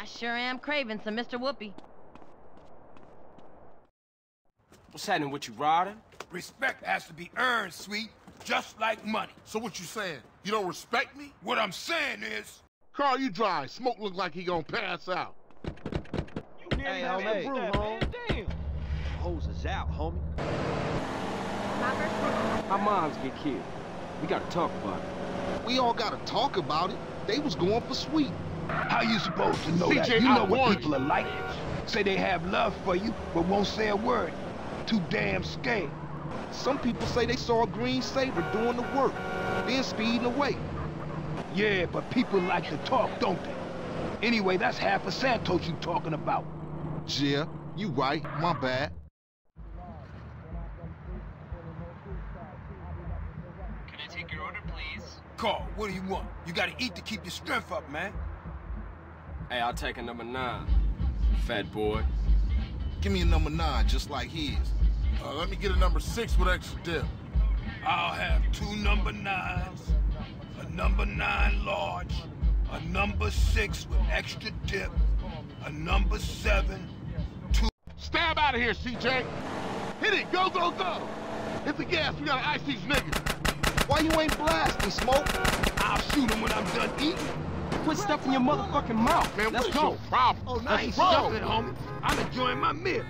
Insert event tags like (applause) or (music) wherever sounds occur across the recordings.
I sure am craving some Mr. Whoopi. What's happening with you, Ryder? Respect has to be earned, sweet, just like money. So what you saying? You don't respect me? What I'm saying is, Carl, you dry. Smoke look like he gonna pass out. You Hey, homie. Brew, home. Damn. Hose is out, homie. My first brew. Our moms get killed. We gotta talk about it. We all gotta talk about it. They was going for sweet. How you supposed to know that? CJ, You I know what warned people are like. Say they have love for you, but won't say a word. Too damn scared. Some people say they saw a green Sabre doing the work, then speeding away. Yeah, but people like to talk, don't they? Anyway, that's half of Santos you talking about. Yeah, you right. My bad. Can I take your order, please? Carl, what do you want? You gotta eat to keep your strength up, man. Hey, I'll take a number nine. Fat boy. Give me a number nine, just like his. Uh, let me get a number six with extra dip. I'll have two number nines, a number nine large, a number six with extra dip, a number seven, two. Stab out of here, CJ. Hit it. Go, go, go. Hit the gas. We gotta ice these niggas. Why you ain't blasting, Smoke? I'll shoot him when I'm done eating. Quit stuffing your motherfucking mouth. Man, Let's what is go. your problem? Oh, now he's Let's stuffing, homie. I'm enjoying my meal.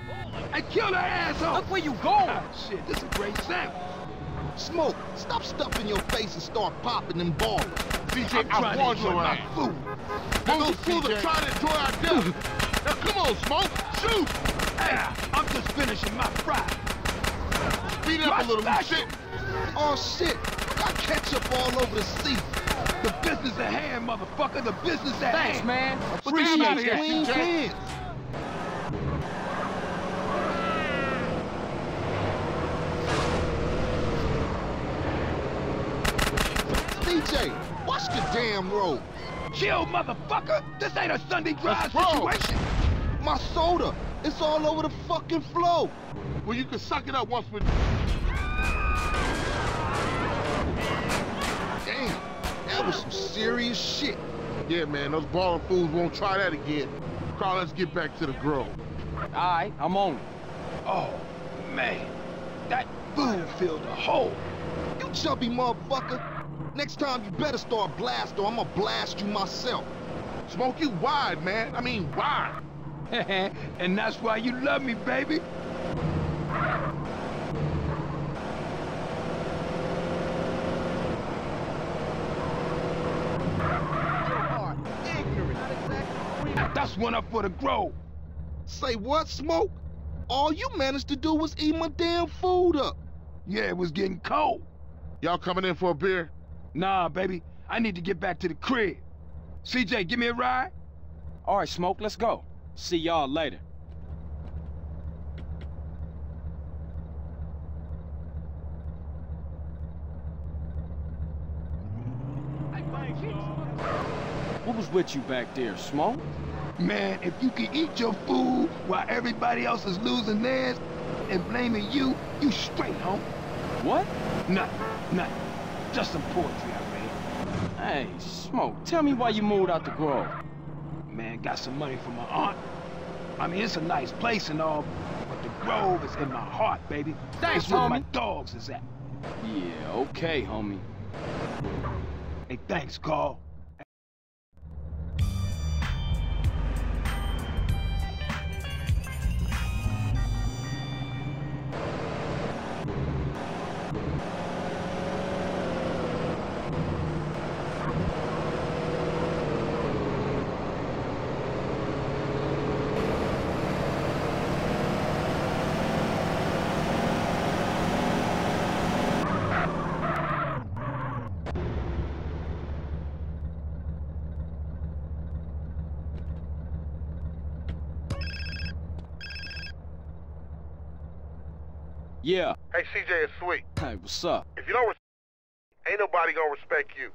Hey, kill that asshole. Look where you going. Ah, shit, this is a great sandwich. Smoke, stop stuffing your face and start popping them ballers. CJ, I'm I trying to warned enjoy your my ass. food. Man, those Move, fools are CJ. trying to enjoy our death. now, come on, Smoke. Shoot. Hey, I'm just finishing my fry. Speed it up a little, you shit. Oh shit, I got ketchup all over the seat. The business at hand, motherfucker. The business at Thanks, hand. man. Stab Appreciate out of here, that. Clean CJ. pants. CJ, watch the damn road. Chill, motherfucker. This ain't a Sunday drive situation. My soda, it's all over the fucking floor. Well, you can suck it up once we... Damn, that was some serious shit. Yeah, man, those balling fools won't try that again. Carl, let's get back to the Grove. All right, I'm on it. Oh, man. That food filled a hole. You chubby motherfucker. Next time you better start blast or I'ma blast you myself. Smoke you wide, man. I mean, wide. (laughs) and that's why you love me, baby. That's one up for the Grove. Say what, Smoke? All you managed to do was eat my damn food up. Yeah, it was getting cold. Y'all coming in for a beer? Nah, baby. I need to get back to the crib. CJ, give me a ride. All right, Smoke, let's go. See y'all later. What was with you back there, Smoke? Man, if you can eat your food while everybody else is losing theirs and blaming you, you straight, home. What? Nothing, nothing. Just some poetry I Hey, Smoke, tell me why you moved out the Grove. Man, got some money from my aunt. I mean, it's a nice place and all, but the Grove is in my heart, baby. Thanks, it's where my dogs is at. Yeah, okay, homie. Hey, thanks, Carl. Yeah. Hey, CJ, it's Sweet. Hey, what's up? If you don't ain't nobody gonna respect you.